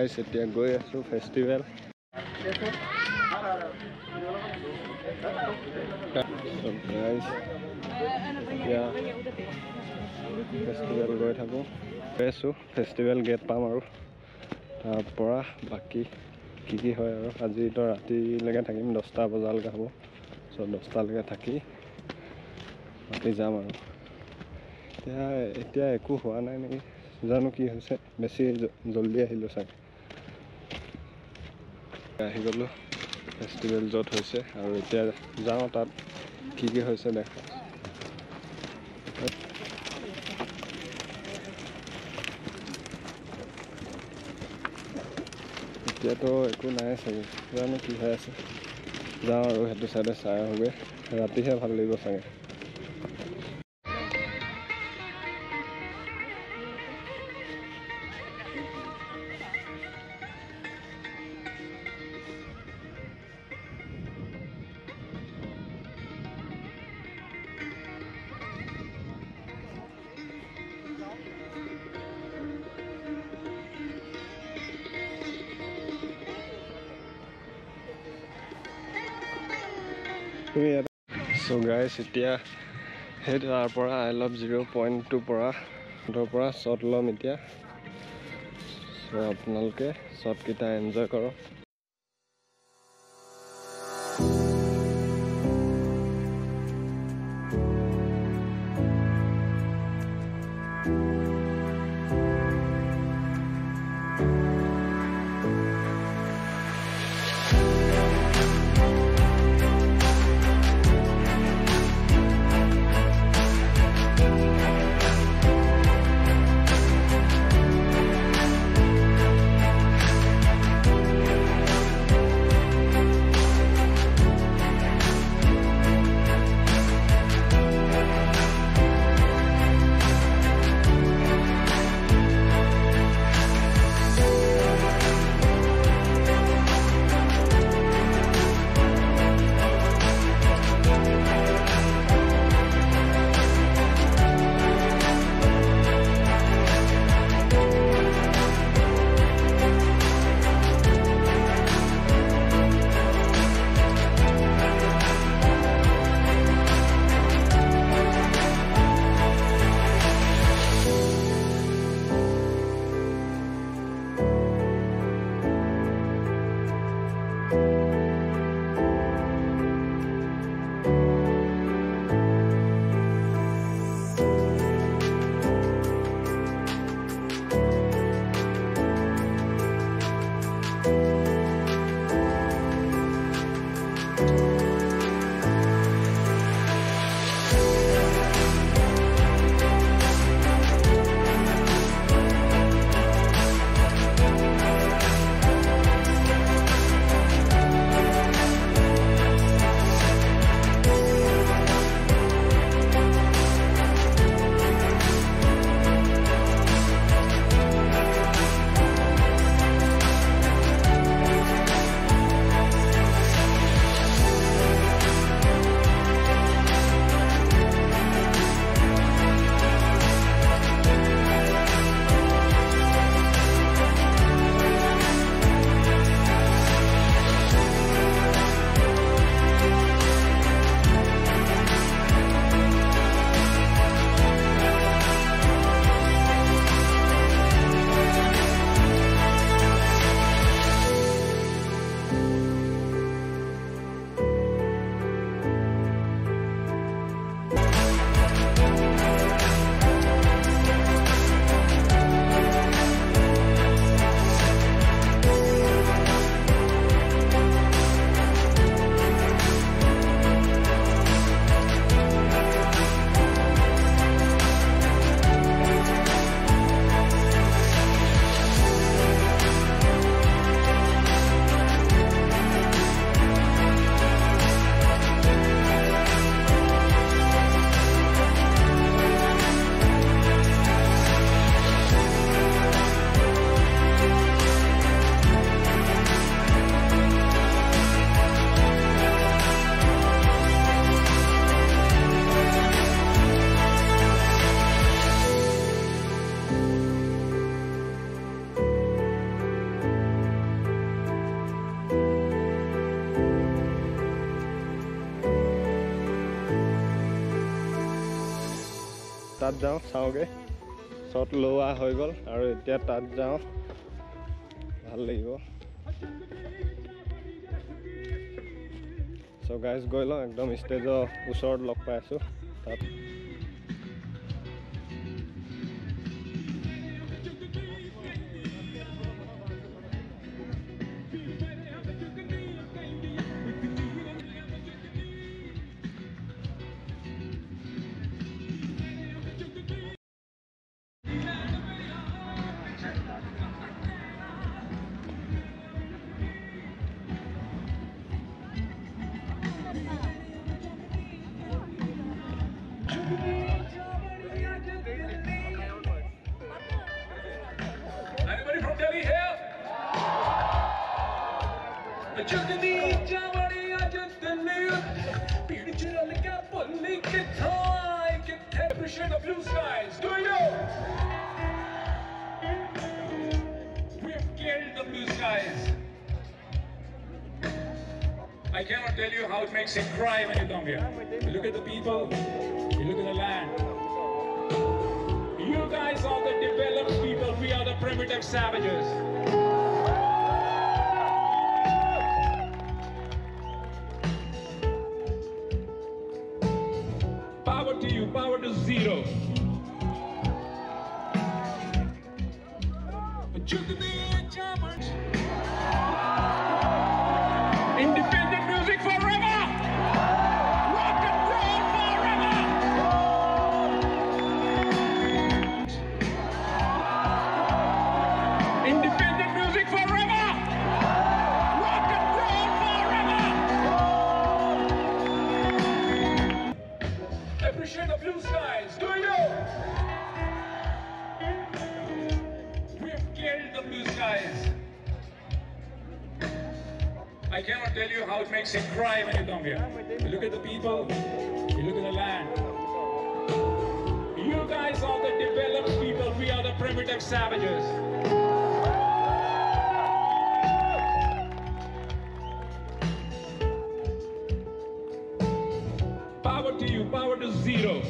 Guys এতিয়া গৈ আছোঁ ফেষ্টিভেল এতিয়া ফেষ্টিভেল গৈ থাকোঁ গৈ আছোঁ ফেষ্টিভেল গেট পাম আৰু তাৰপৰা বাকী কি কি হয় আৰু আজিতো ৰাতিলৈকে থাকিম দহটা বজালৈকে হ'ব চ' দহটালৈকে থাকি বাকী যাম আৰু এতিয়া এতিয়া একো হোৱা নাই নেকি জানো কি হৈছে বেছি জল্দি আহিলোঁ চাগে আহি গ'লোঁ। ফেষ্টিভেল য'ত হৈছে আৰু এতিয়া যাওঁ তাত কি কি হৈছে দেখা। এতিয়াতো একো নাই চাগে জানো কি হৈ আছে। যাওঁ আৰু সেইটো চাইডে চাই আহোঁগৈ। ৰাতিহে ভাল লাগিব চাগে। তুমি ইয়াতে। চ' গাইছ এতিয়া সেই তাৰ পৰা আই লাভ জিৰ' পইণ্টটোৰ পৰা তাৰ পৰা শ্বট ল'ম এতিয়া। চ' আপোনালোকে শ্বটকেইটা এনজয় কৰক। তাত যাওঁ চাওঁগৈ। শ্বট লোৱা হৈ গ'ল আৰু এতিয়া তাত যাওঁ। ভাল লাগিব। চ' গাইজ গৈ লওঁ। একদম ষ্টেজৰ ওচৰত লগ পাই আছোঁ। তাত appreciate the blue skies do you we've the blue skies I cannot tell you how it makes you cry when you come here. You look at the people, you look at the land. You guys are the developed people, we are the primitive savages. I cannot tell you how it makes you cry when you come here. You look at the people, you look at the land. You guys are the developed people, we are the primitive savages. Power to you, power to Ziro.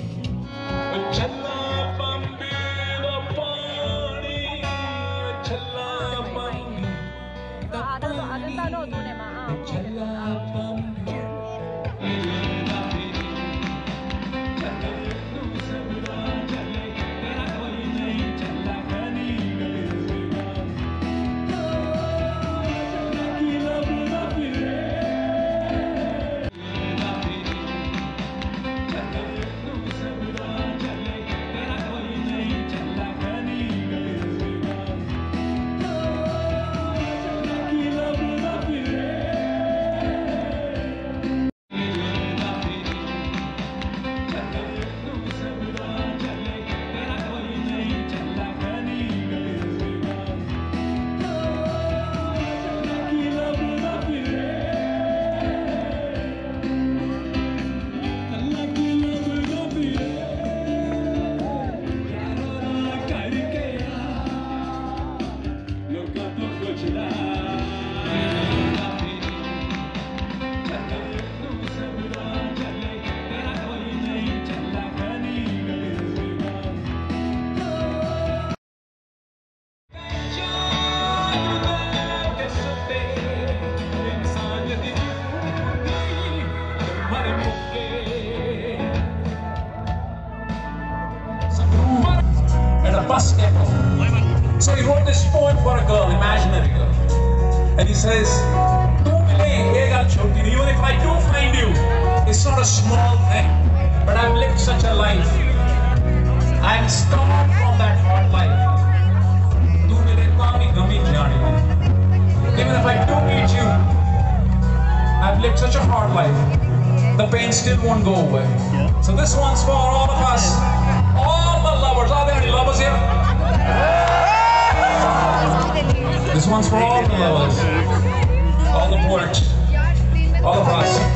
So he wrote this poem for a girl, imaginary girl. And he says, "Tu mile, ye gal choti nahi. Even if I do find you, it's not a small thing. But I've lived such a life. I'm scarred from that hard life. Even if I do meet you, I've lived such a hard life. The pain still won't go away. So this one's for all of us. One's for all the lovers. All the poets. All of us.